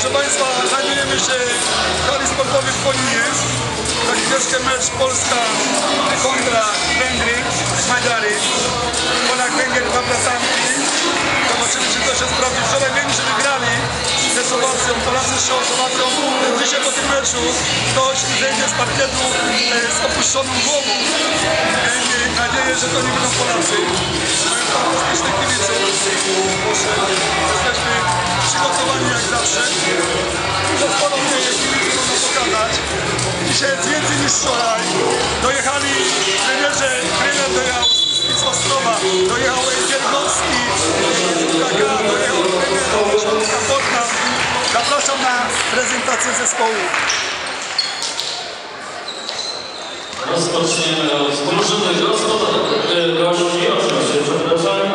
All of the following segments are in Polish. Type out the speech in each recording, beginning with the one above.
Proszę Państwa, znajdujemy się w hali sportowej w Koninie. Za chwileczkę mecz Polska kontra Węgry z Maďary. Polak Węgier dwa bratanki. Zobaczymy, czy to się sprawdzi. Wczoraj Węgrzy wygrali ze Słowacją, Polacy z Słowacją. Dzisiaj po tym meczu ktoś zejdzie z parkietu e, z opuszczoną głową. Miejmy nadzieję, że to nie będą Polacy. Mają fantastycznych jesteśmy przygotowani jak zawsze. Dużo sporo mnie kibiców można pokazać. Dzisiaj jest więcej niż wczoraj. Dojechali zespołu. Rozpoczniemy od drużyny gospodarzy, gości, oczywiście, przepraszam.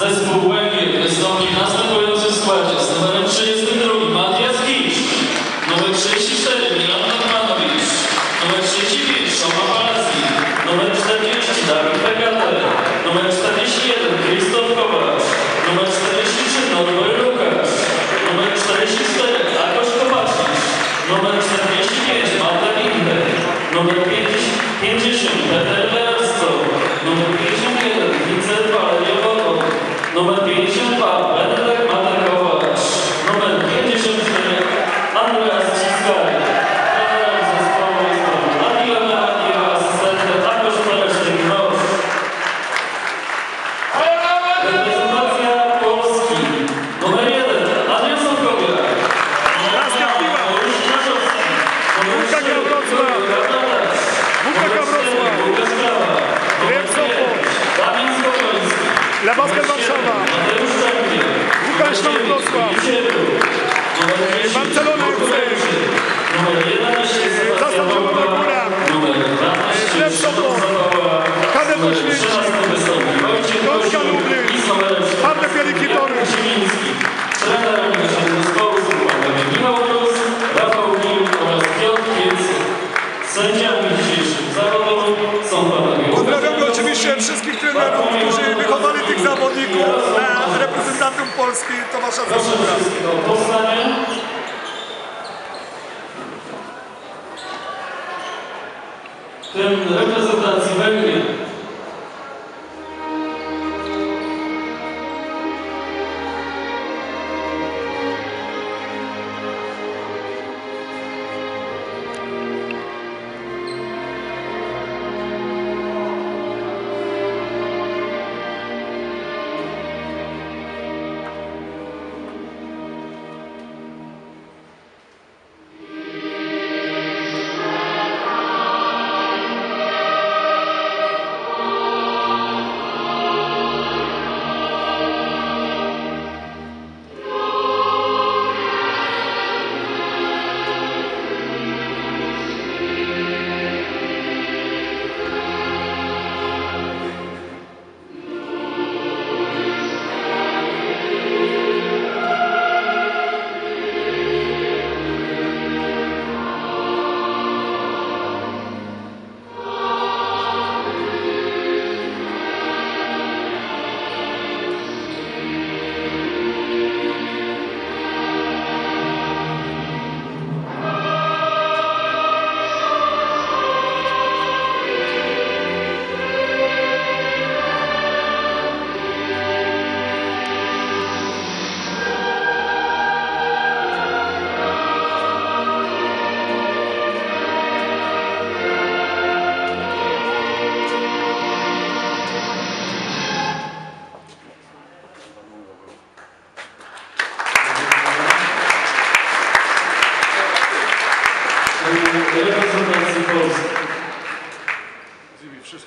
Zespół Węgier wystąpi w następującym składzie. Z numerem 32 Matias Gisz, numer 34 Milan Normanowicz, numer 35 Szoma Palacki, numer 40 Dawid Pekate, numer 41 Krzysztof Kowacz, numer 43 Norbert Lukasz, numer 44 Akoś Kowaczyk, numer 45 Marta Winter, numer Polski, to wasza Proszę zasługa. wszystkich o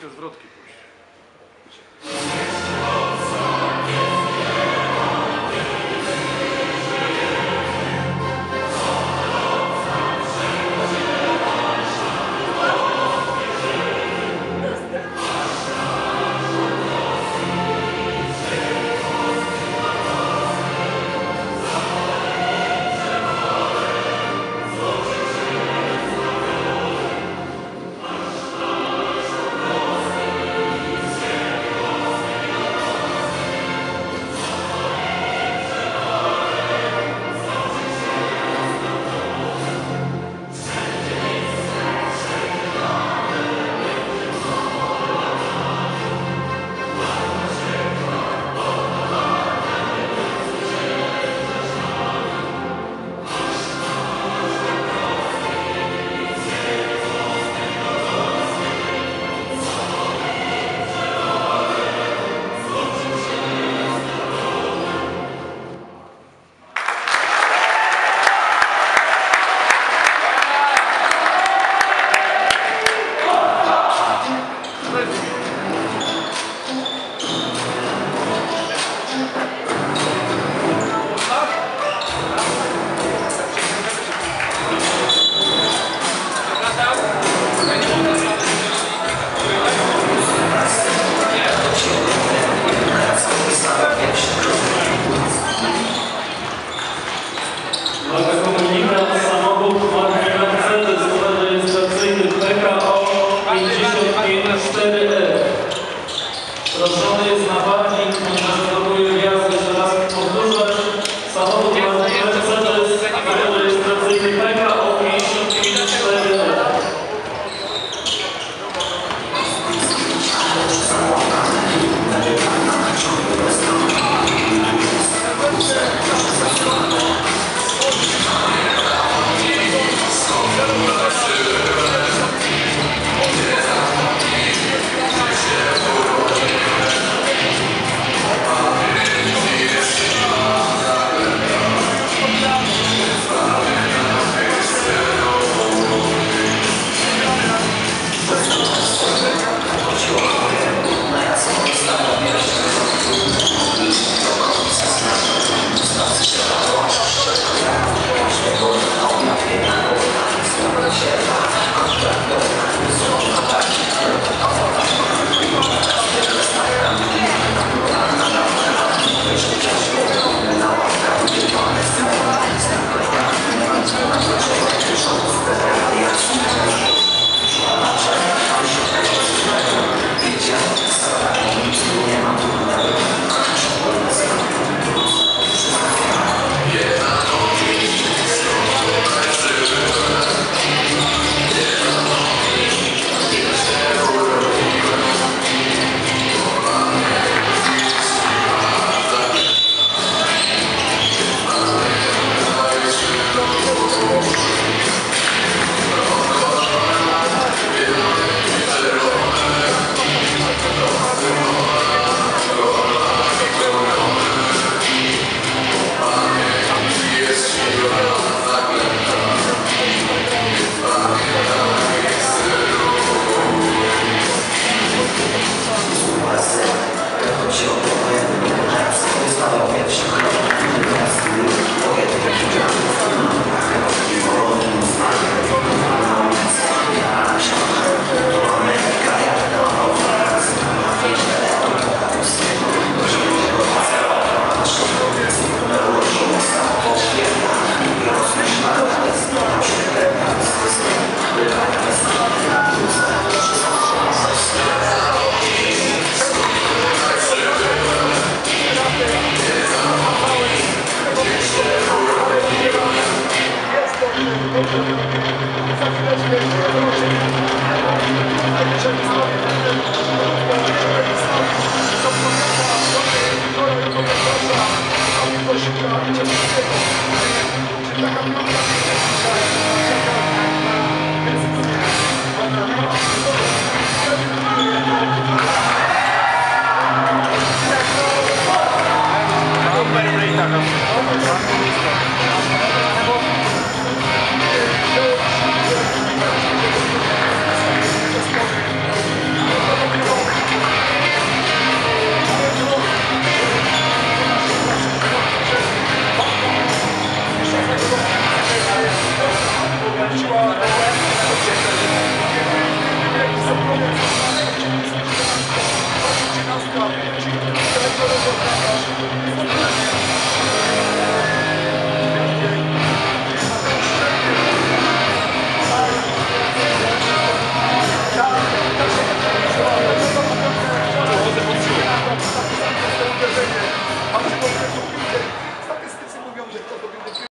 Wszystkie zwrotki puść.